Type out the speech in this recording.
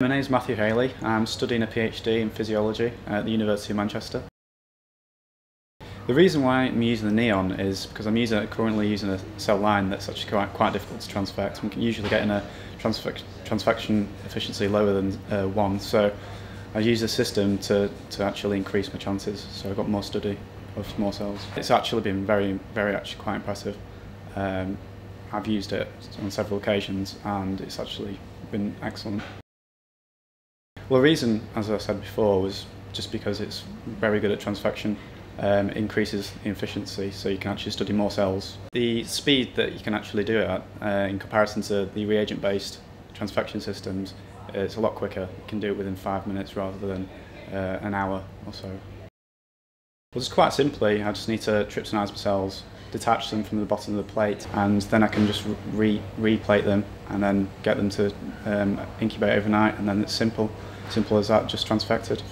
My name is Matthew Haley. I'm studying a PhD in physiology at the University of Manchester. The reason why I'm using the neon is because I'm using, currently using a cell line that's actually quite, quite difficult to transfect. I'm usually getting a transfect, transfection efficiency lower than uh, one, so I use the system to, to actually increase my chances. So I've got more study of more cells. It's actually been very, very actually quite impressive. Um, I've used it on several occasions and it's actually been excellent. Well, the reason, as I said before, was just because it's very good at transfection. Um, increases the efficiency, so you can actually study more cells. The speed that you can actually do it at, uh, in comparison to the reagent-based transfection systems, it's a lot quicker. You can do it within five minutes rather than uh, an hour or so. Well, just quite simply, I just need to trypsinise my cells, detach them from the bottom of the plate, and then I can just re replate them and then get them to um, incubate overnight, and then it's simple. Simple as that, just transfected.